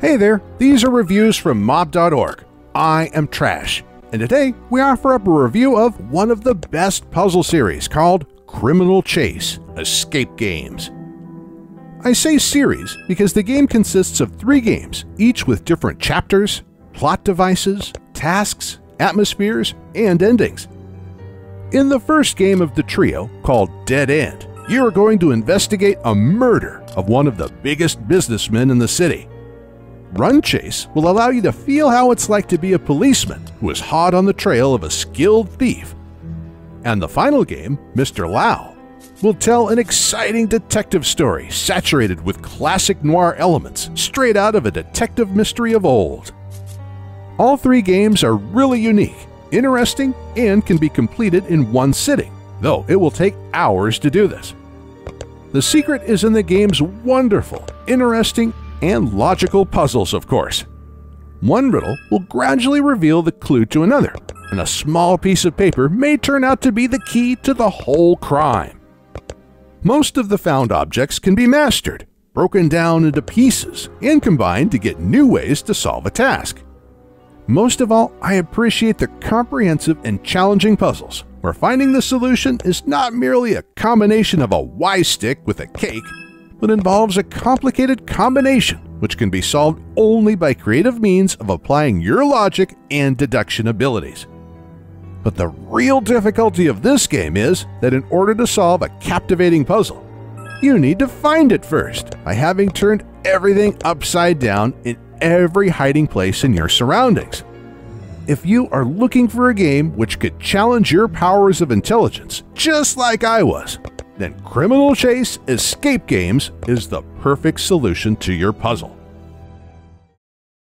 Hey there, these are reviews from mob.org. I am Trash, and today we offer up a review of one of the best puzzle series called Criminal Chase Escape Games. I say series because the game consists of three games, each with different chapters, plot devices, tasks, atmospheres, and endings. In the first game of the trio, called Dead End, you are going to investigate a murder of one of the biggest businessmen in the city. Run Chase will allow you to feel how it's like to be a policeman who is hot on the trail of a skilled thief. And the final game, Mr. Lau, will tell an exciting detective story saturated with classic noir elements straight out of a detective mystery of old. All three games are really unique, interesting, and can be completed in one sitting, though it will take hours to do this. The secret is in the game's wonderful, interesting, and logical puzzles, of course. One riddle will gradually reveal the clue to another, and a small piece of paper may turn out to be the key to the whole crime. Most of the found objects can be mastered, broken down into pieces, and combined to get new ways to solve a task. Most of all, I appreciate the comprehensive and challenging puzzles, where finding the solution is not merely a combination of a Y stick with a cake, but involves a complicated combination which can be solved only by creative means of applying your logic and deduction abilities. But the real difficulty of this game is that in order to solve a captivating puzzle, you need to find it first by having turned everything upside down in every hiding place in your surroundings. If you are looking for a game which could challenge your powers of intelligence, just like I was, then Criminal Chase Escape Games is the perfect solution to your puzzle.